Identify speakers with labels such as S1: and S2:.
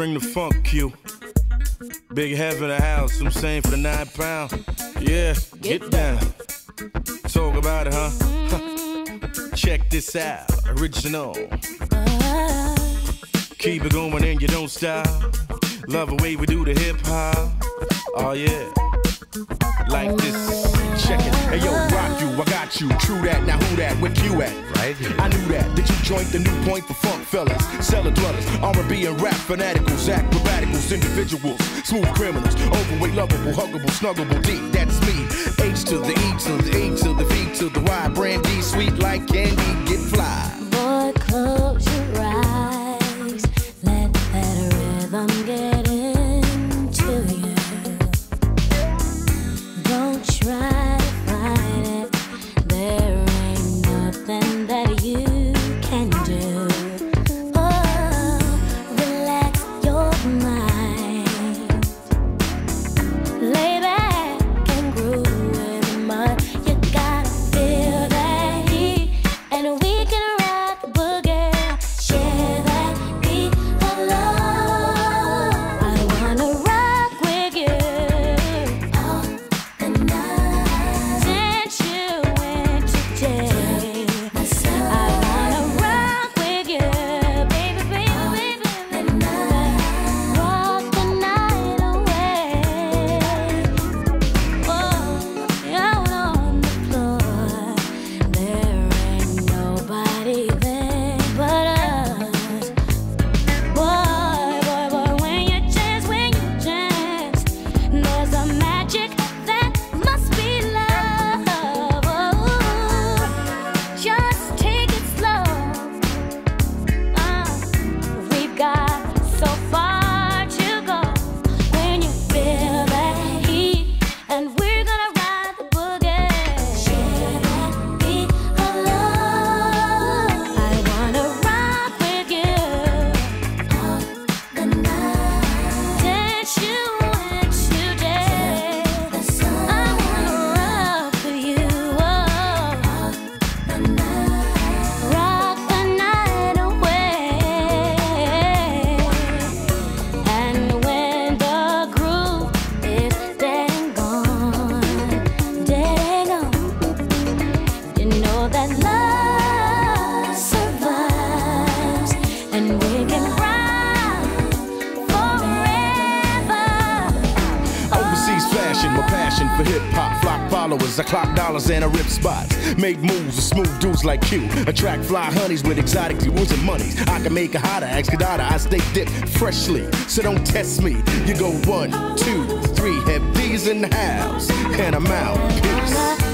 S1: bring the funk Q. Big head in the house, I'm saying for the nine pound. Yeah, get, down. Talk about it, huh? Check this out, original. Keep it going and you don't stop. Love the way we do the hip hop. Oh yeah. Like this. Check it. Hey yo, rock you, I got you. True that. Now who that? Where you at?
S2: Right here.
S1: I knew that. Did you join the new point for funk fellas? Cellar dwellers, R&B and rap fanaticals, acrobaticals, individuals, smooth criminals, overweight, lovable, huggable, snuggable, deep. That's me. H to the E to the A to the V to the Y. Brandy, sweet like candy, get fly. For hip hop. Flock followers, I clock dollars and I rip spots. Make moves with smooth dudes like you. Attract fly honeys with exotic jewels and monies. I can make a hotter, ask Kadada. I stay dipped freshly, so don't test me. You go one, two, three, have these in the house, and I'm out. Peace.